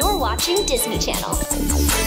You're watching Disney Channel.